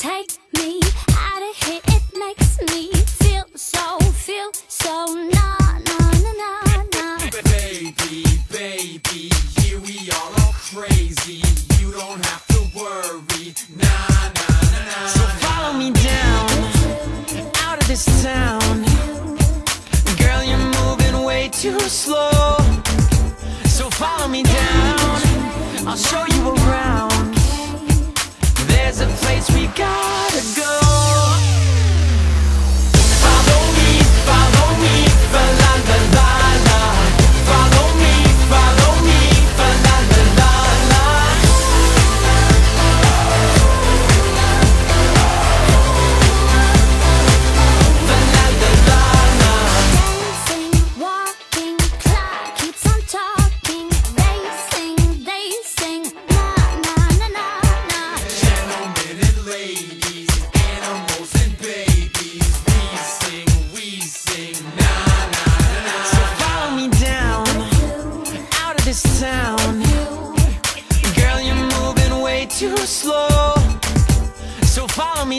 Take me out of here, it makes me feel so, feel so Nah, nah, nah, nah, nah, baby, baby. Here we all are crazy. You don't have to worry. Nah, nah, nah, nah. So follow me down out of this town Girl, you're moving way too slow So follow me down I'll show you around there's a place we gotta go.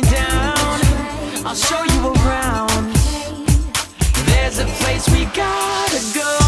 Me down, I'll show you around. There's a place we gotta go.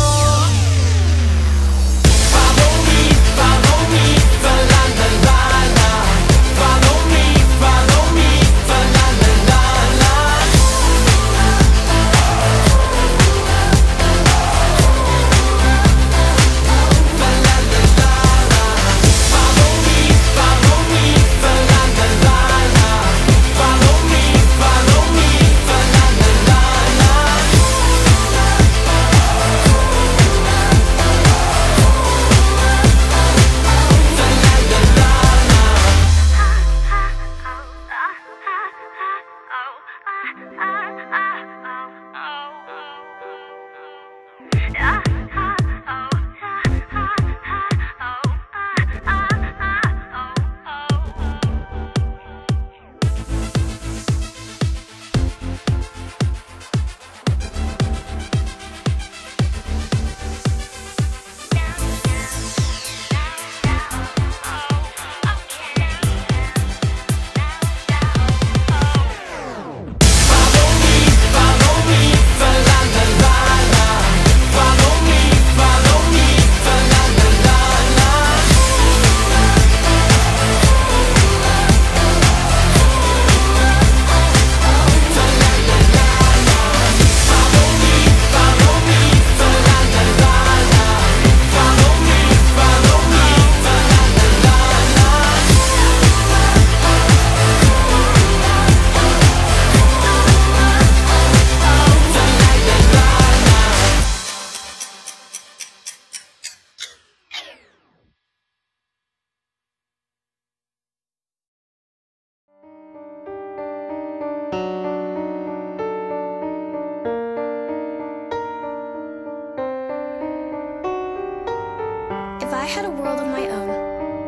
If I had a world of my own,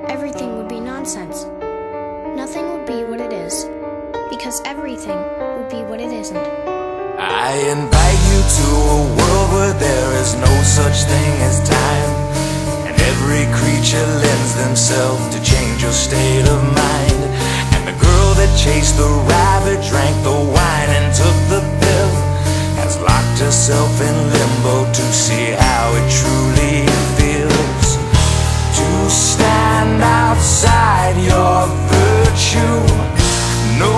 everything would be nonsense. Nothing would be what it is, because everything would be what it isn't. I invite you to a world where there is no such thing as time. And every creature lends themselves to change your state of mind. And the girl that chased the rabbit drank the wine and took the pill has locked herself in limbo to see how it truly stand outside your virtue. No